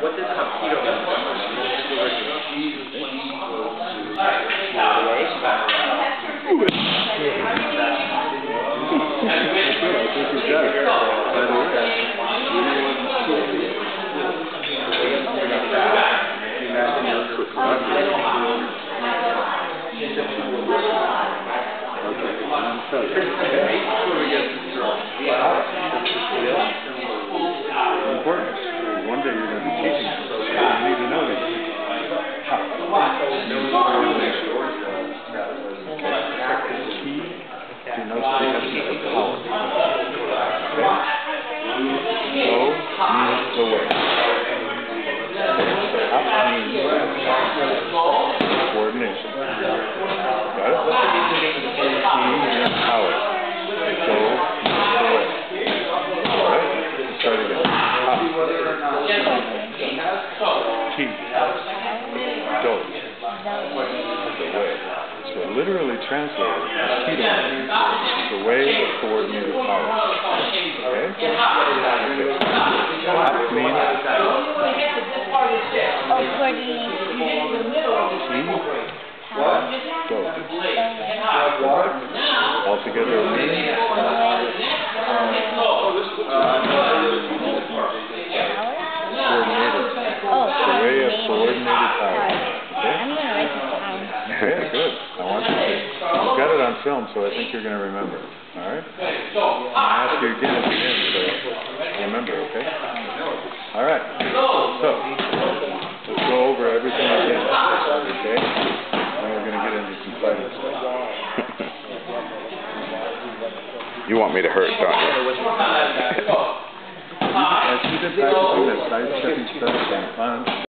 What does Hapkido mean? Important. Denotes the essence of power. Okay? Go means the way. Up means coordination. Got it? Ki means power. Go means the way. Alright? Let's start again. Up. Ki. Go. The way. So literally translated, Aikido means the way of coordinated power. Okay? Okay. Up means Oh, coordination. Key, Power. go. All together it means coordinated. Oh, The way of coordinated power. Okay? I'm gonna write this down. Okay, good. I want you to. You've got it on film, so I think you're going to remember. All right? I'll ask you again at the end, so remember, okay? Uh, All right. So, let's go over everything again. Okay? Then we're going to get into some fighting stuff. You want me to hurt, don't you? As you've been practicing that side stepping stuff and punch